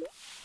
Yeah.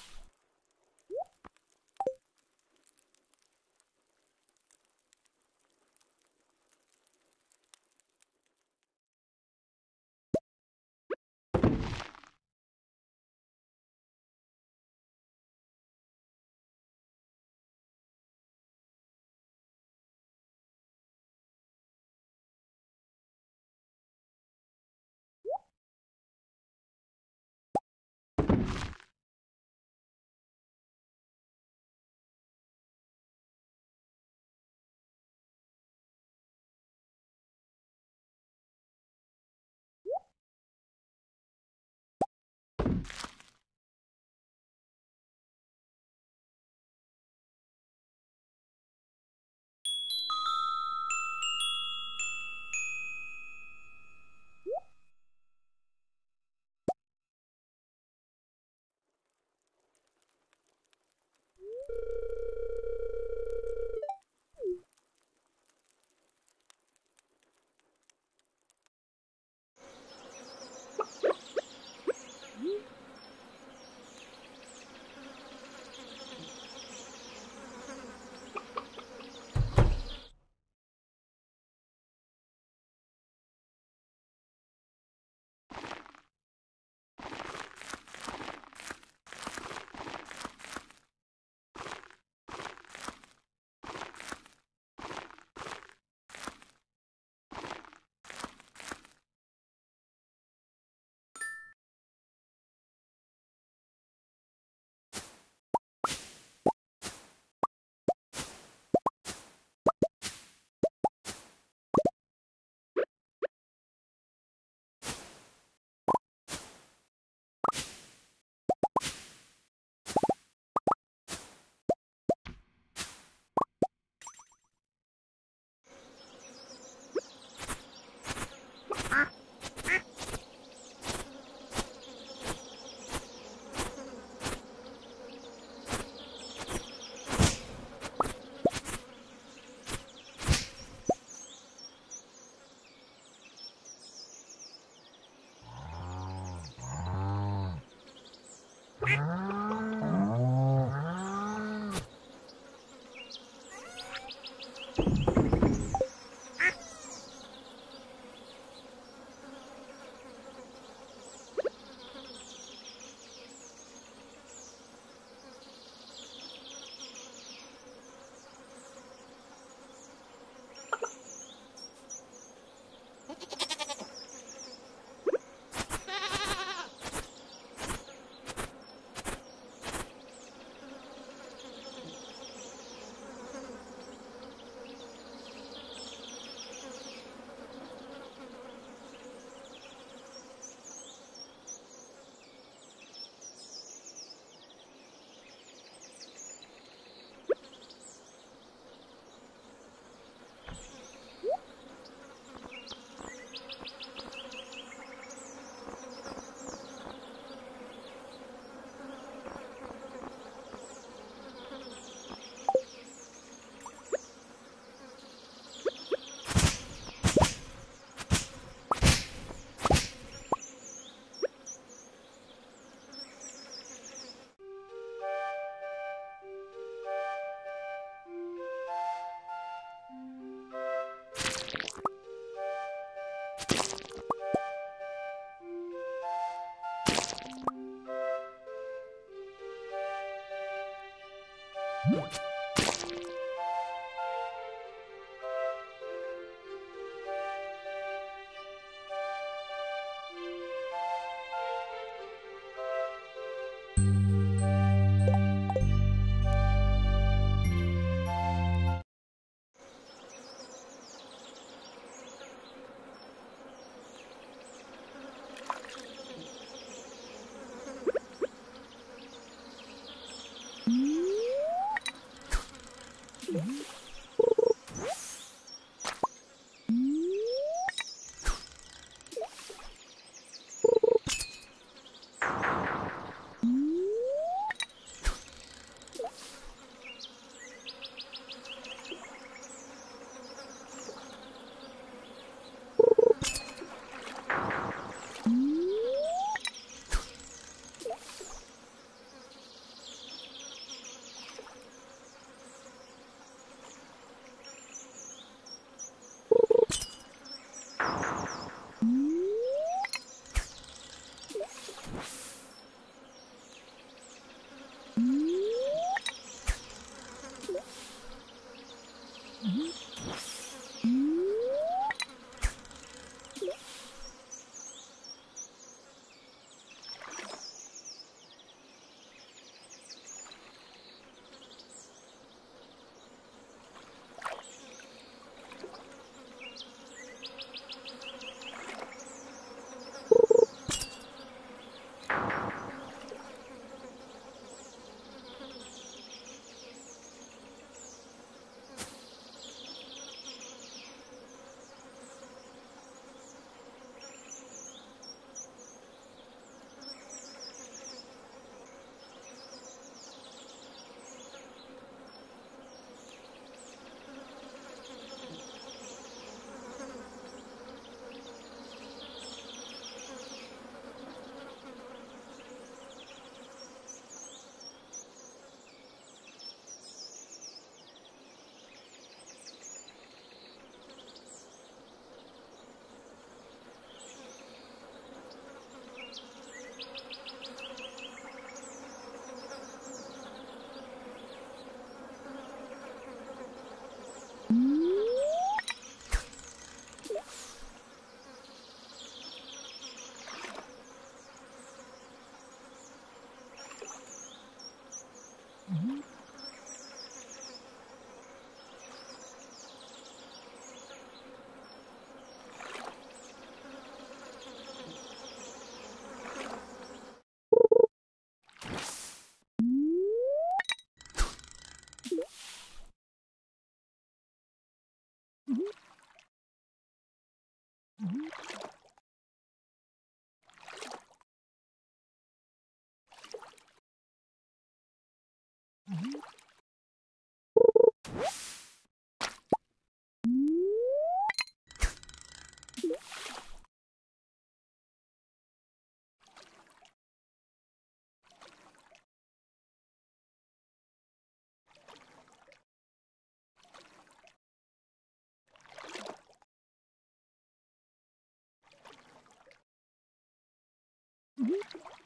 What? Mm-hmm.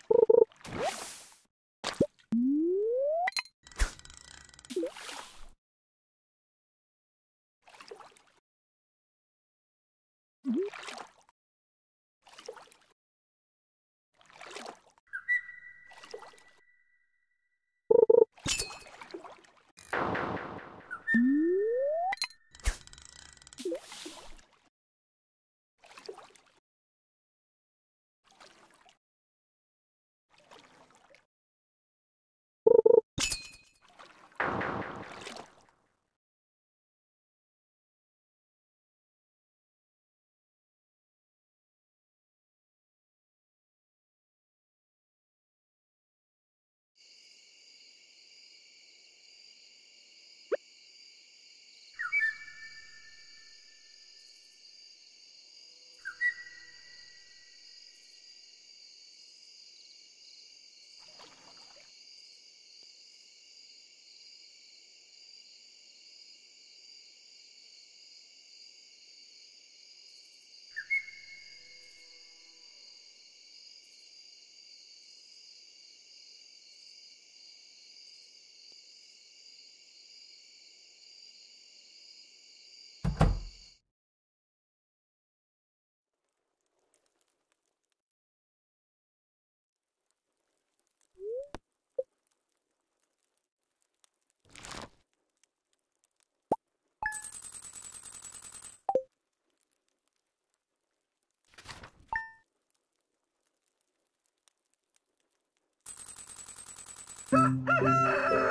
Ha ha ha!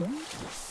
Hum.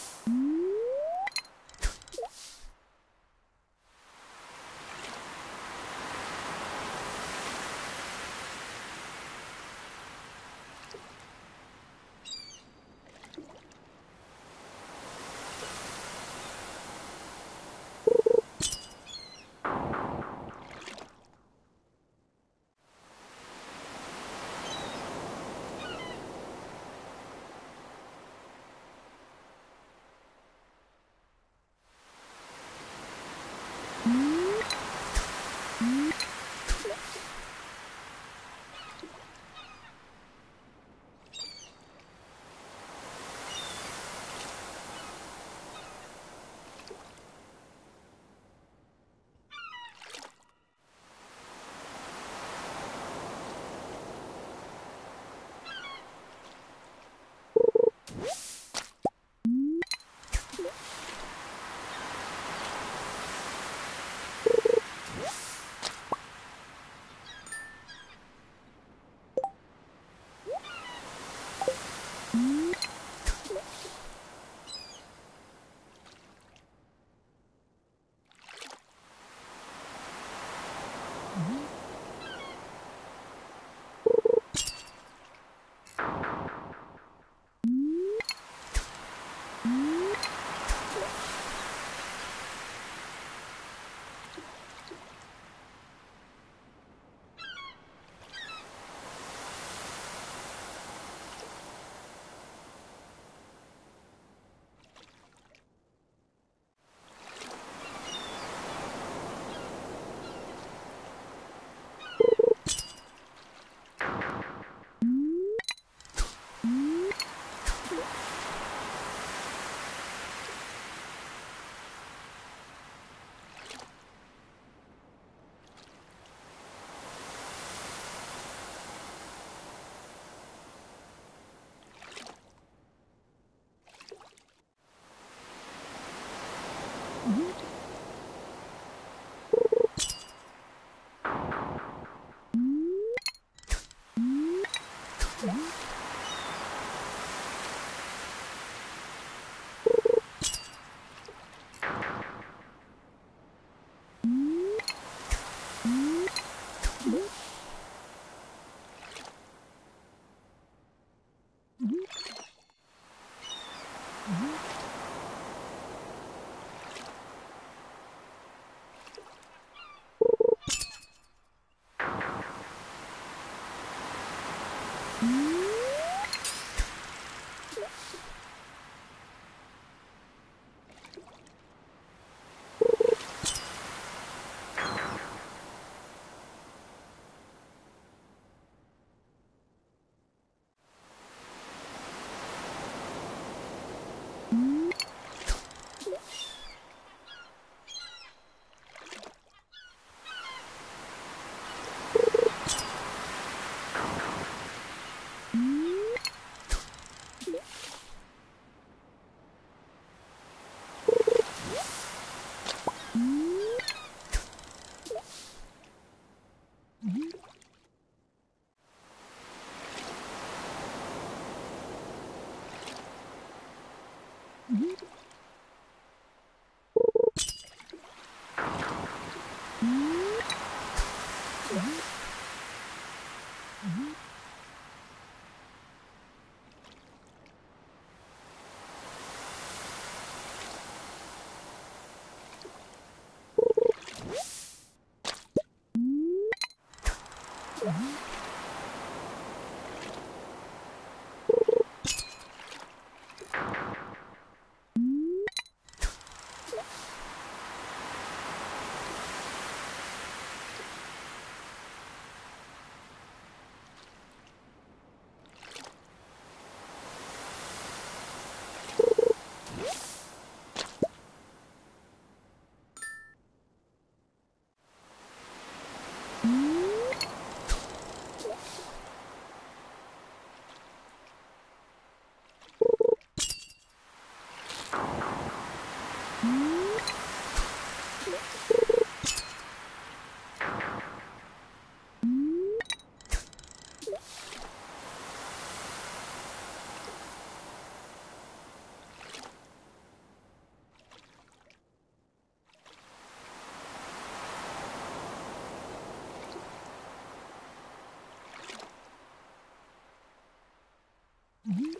Mm-hmm.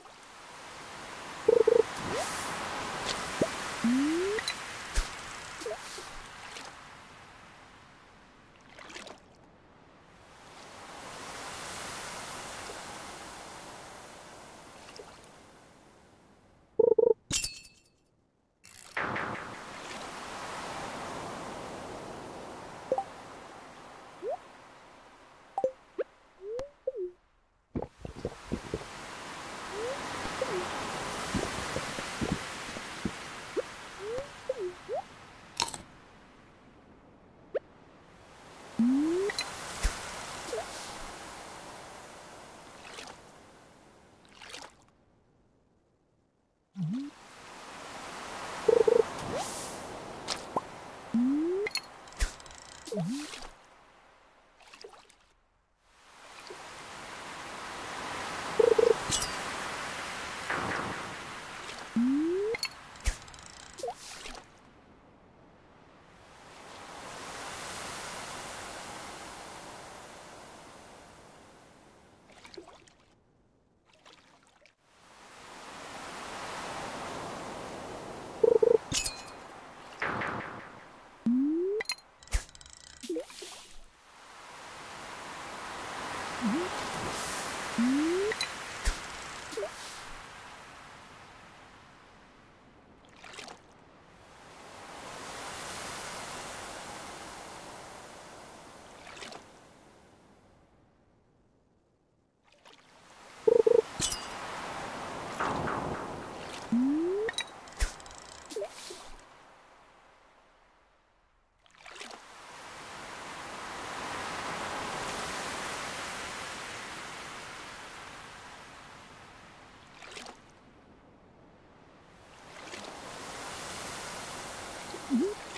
Mm-hmm. Mm-hmm.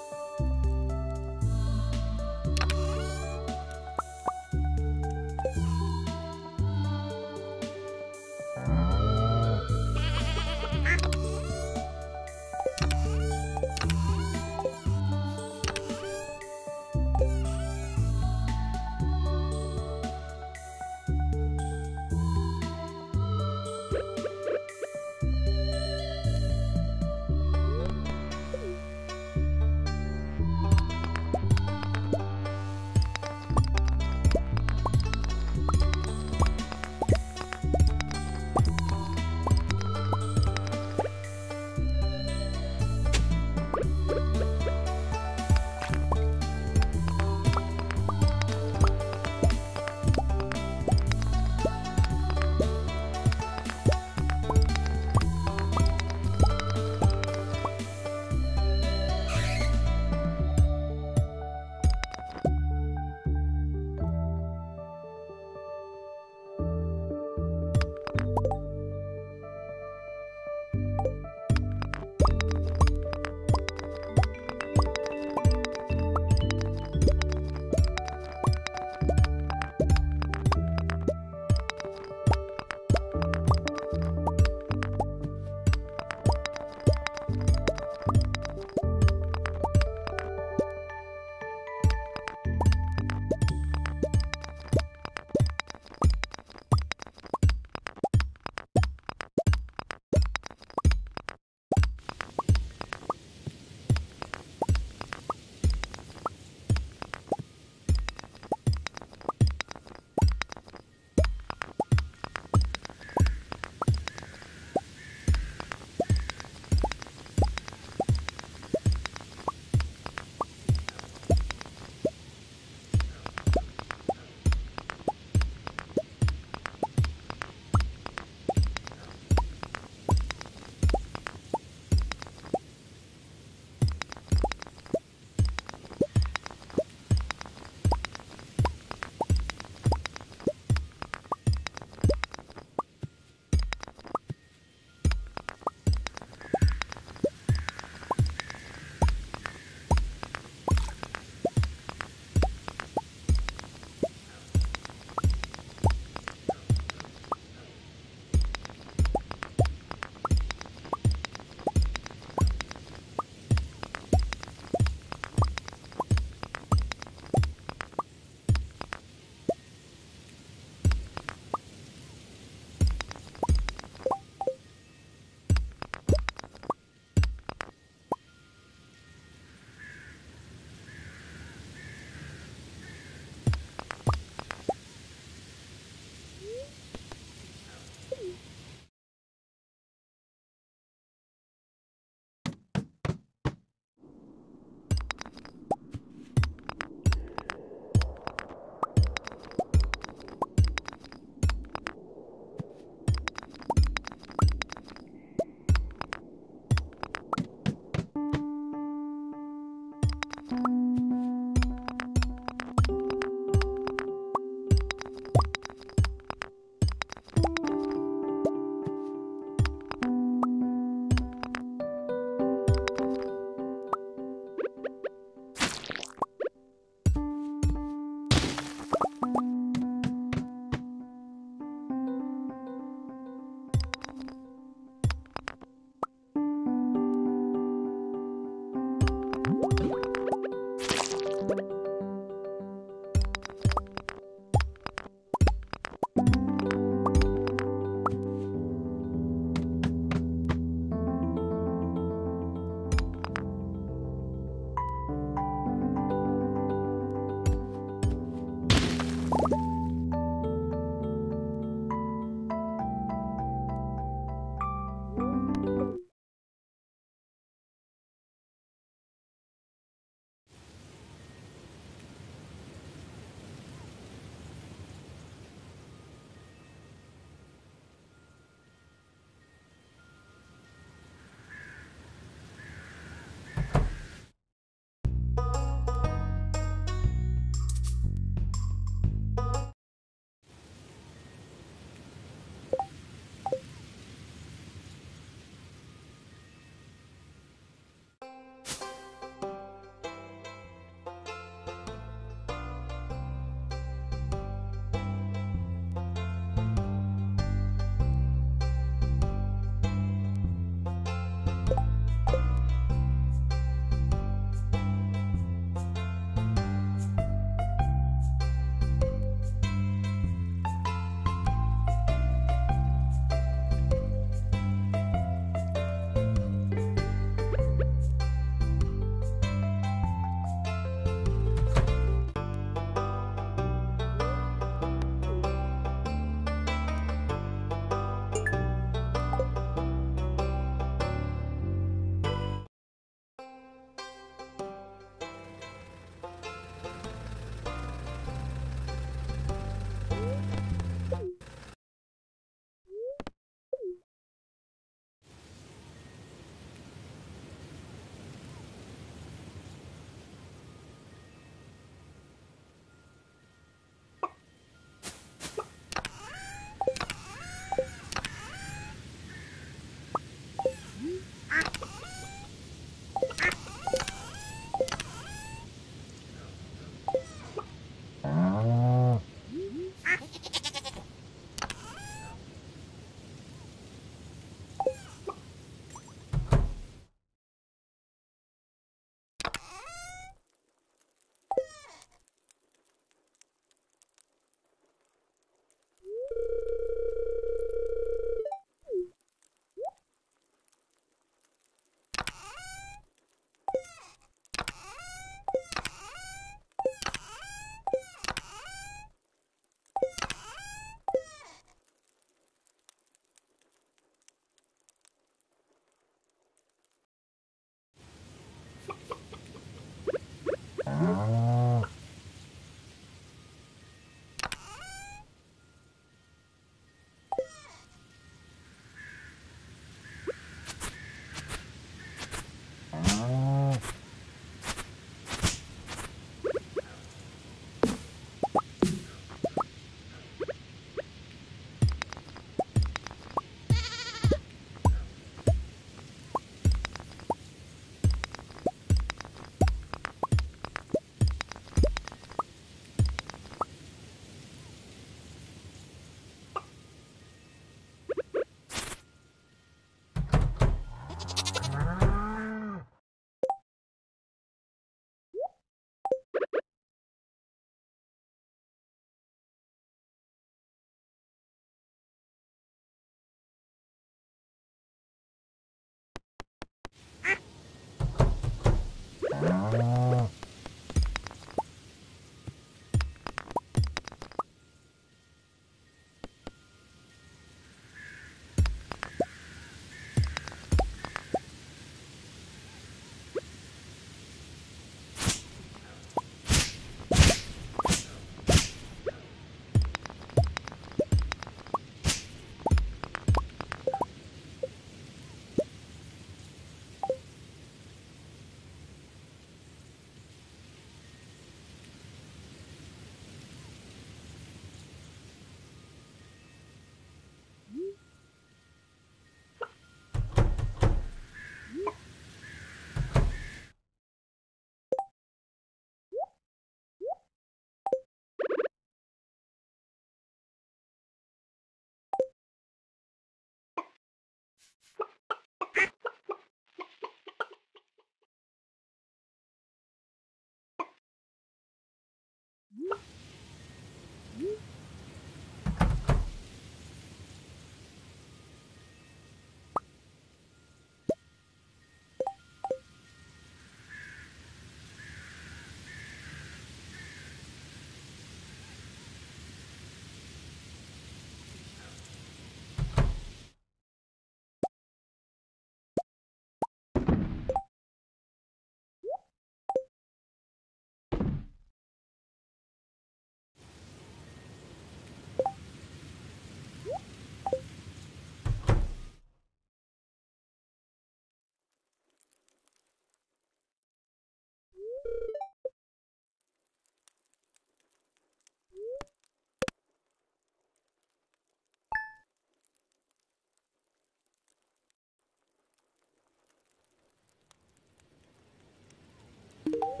you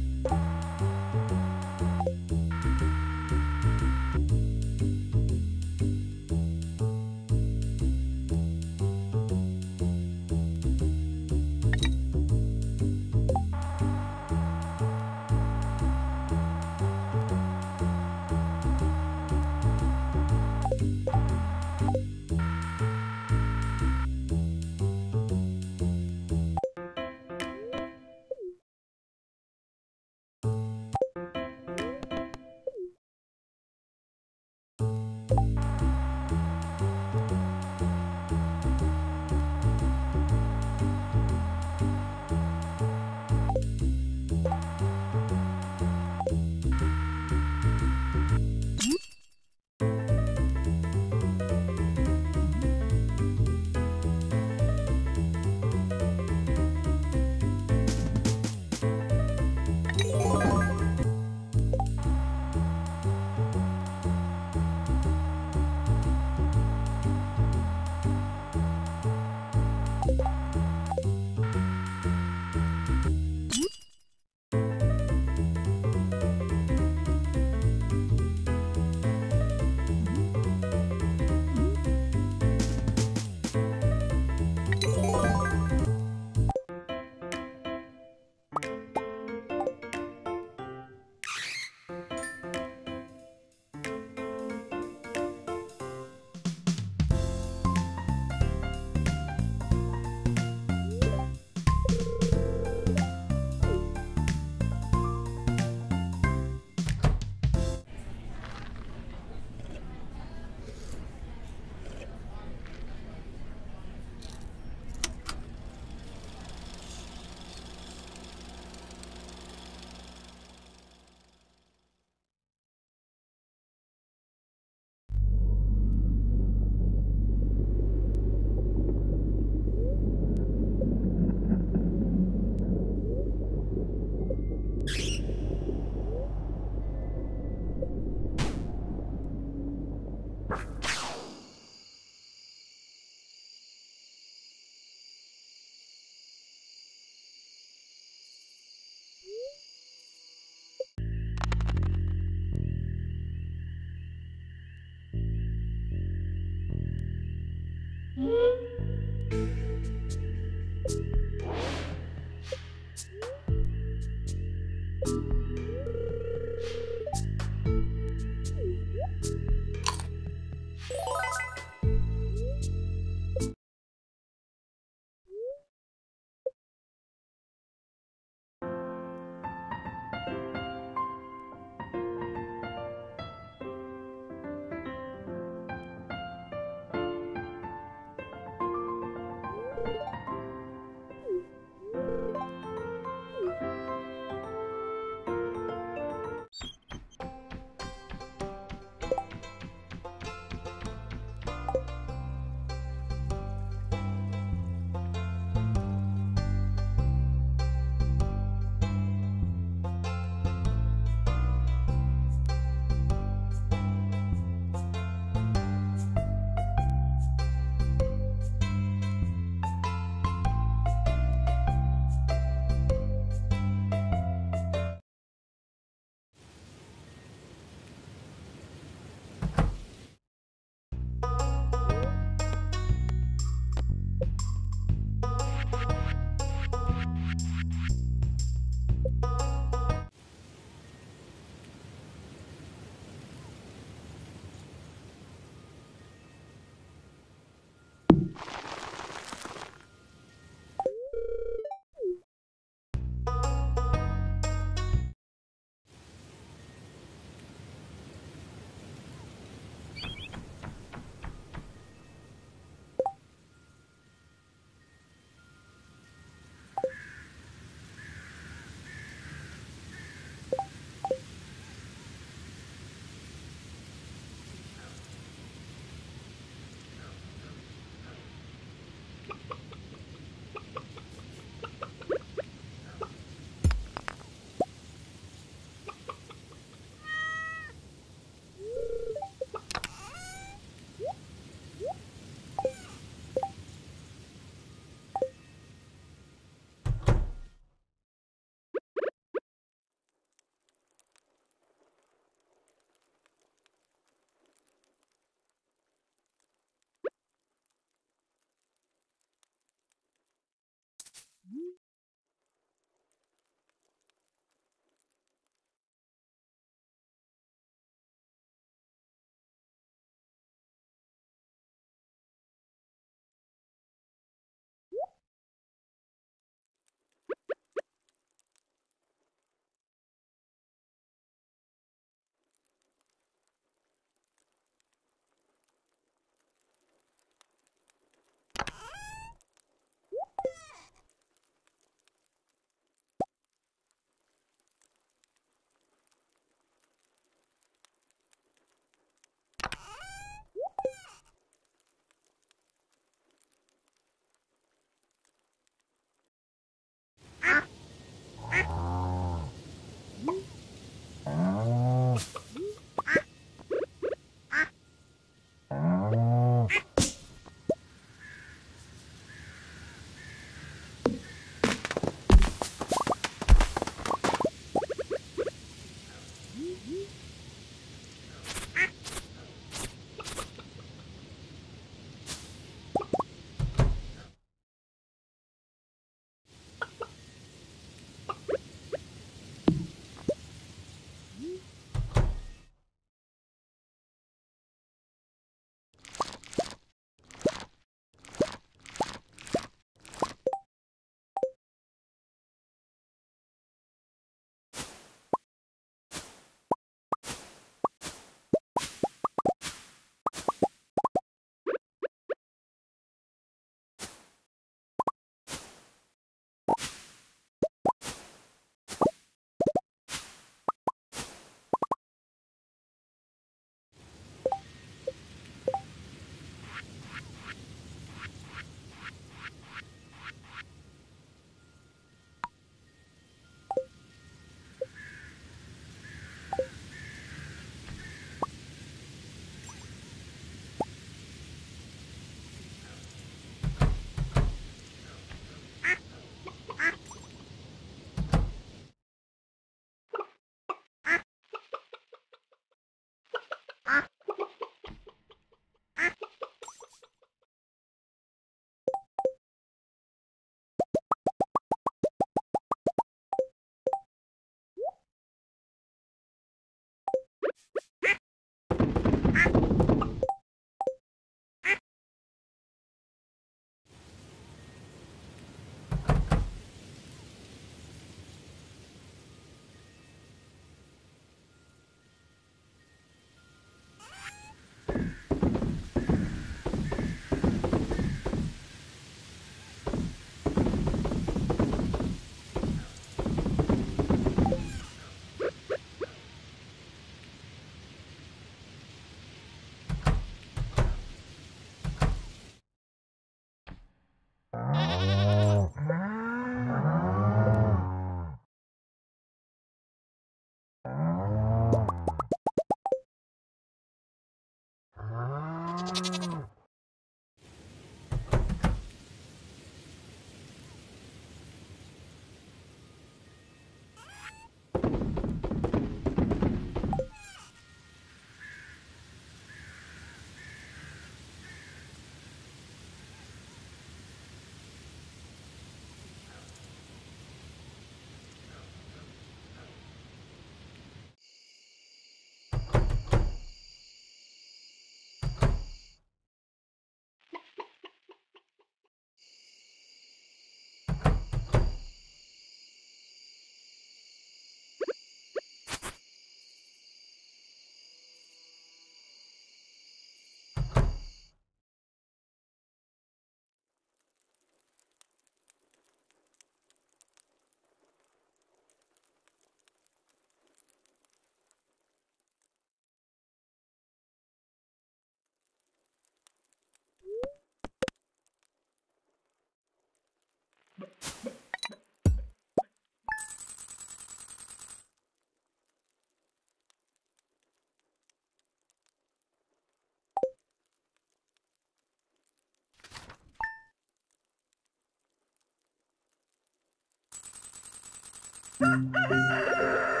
Ha ha ha!